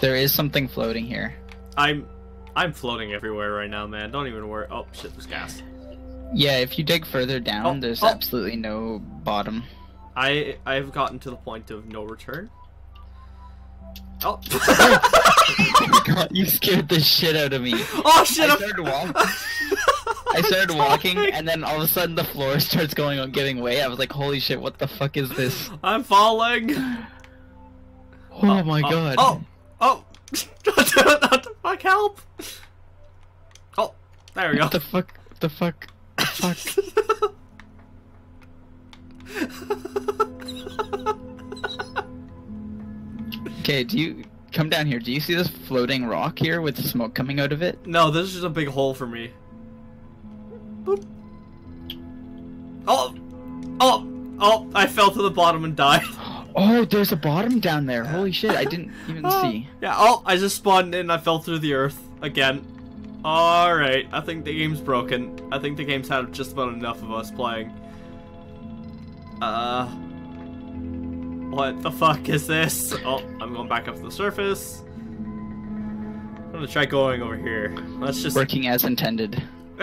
There is something floating here. I'm I'm floating everywhere right now, man. Don't even worry. Oh shit, there's gas. Yeah, if you dig further down, Oh, there's oh. absolutely no bottom. I I've gotten to the point of no return. Oh. oh god, you scared the shit out of me. oh shit! I I'm- started walking. I started walking, and then all of a sudden the floor starts going on giving way. I was like, "Holy shit! What the fuck is this?" I'm falling. Oh, oh, my oh, god! Oh, oh, what the fuck? Help! Oh, there we go. What the fuck? What the fuck? Fuck! Okay, do you come down here? Do you see this floating rock here with smoke coming out of it? no, this is just a big hole for me. Boop. Oh, oh, oh! I fell to the bottom and died. Oh, there's a bottom down there. Holy shit! I didn't even Oh, see. Yeah. Oh, I just spawned in. I fell through the earth again. All right. I think the game's broken. I think the game's had just about enough of us playing. Uh. What the fuck is this? Oh, I'm going back up to the surface. I'm gonna try going over here. Let's just. Working as intended.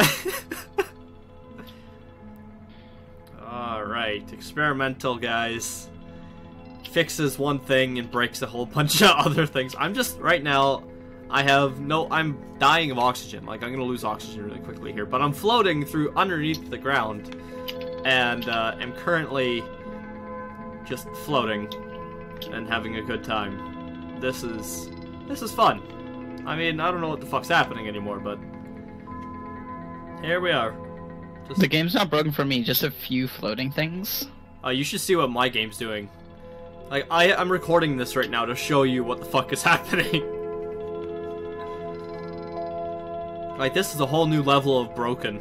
Alright, experimental guys. Fixes one thing and breaks a whole bunch of other things. I'm just, right now, I have no, I'm dying of oxygen. Like, I'm gonna lose oxygen really quickly here. But I'm floating through underneath the ground. And, uh, am currently just floating and having a good time. This is, this is fun. I mean, I don't know what the fuck's happening anymore, but here we are. Just The game's not broken for me. Just a few floating things. Uh, you should see what my game's doing. Like, I, I'm recording this right now to show you what the fuck is happening. like, this is a whole new level of broken.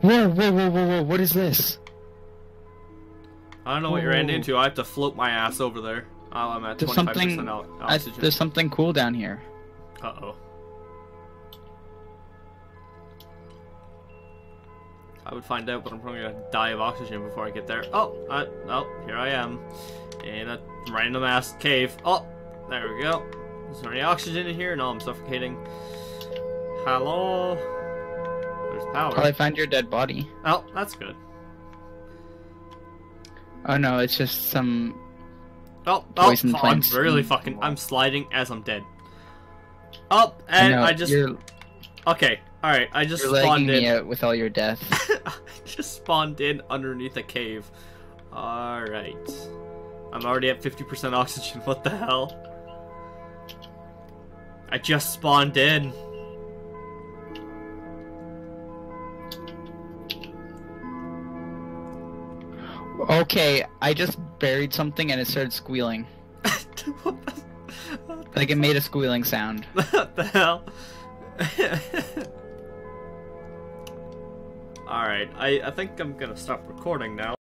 Whoa, whoa, whoa, whoa, whoa! What is this? I don't know what you ran Whoa. into. I have to float my ass over there. Oh, I'm at There's 25% something. o- I, oxygen. there's something cool down here. Uh-oh. I would find out, but I'm probably gonna die of oxygen before I get there. Oh, uh, oh, here I am. Eh, in a random ass cave. Oh, there we go. Is there any oxygen in here? No, I'm suffocating. Hello? There's power. Oh, I found your dead body. Oh, that's good. Oh no, it's just some. Oh, oh, oh, I'm really fucking, I'm sliding as I'm dead. Oh, I and know, I just, you're, okay, alright, I just you're spawned in. me out with all your death. I just spawned in underneath a cave. Alright. I'm already at 50% oxygen. What the hell? I just spawned in. Okay, I just buried something and it started squealing. what, the, what, the, Like it made a squealing sound. what the hell? Alright, I, I think I'm gonna stop recording now.